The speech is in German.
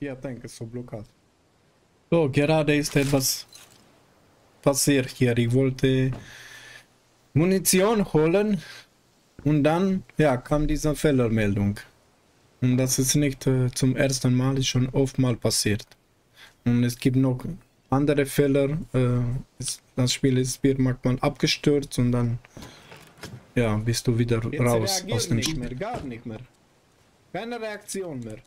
Ja, danke, so blockiert. So, gerade ist etwas passiert hier. Ich wollte Munition holen und dann, ja, kam diese Fehlermeldung. Und das ist nicht äh, zum ersten Mal, ist schon oft mal passiert. Und es gibt noch andere Fehler. Äh, ist, das Spiel ist, wird manchmal abgestürzt und dann, ja, bist du wieder Jetzt raus aus dem nicht Spiel. mehr, gar nicht mehr. Keine Reaktion mehr.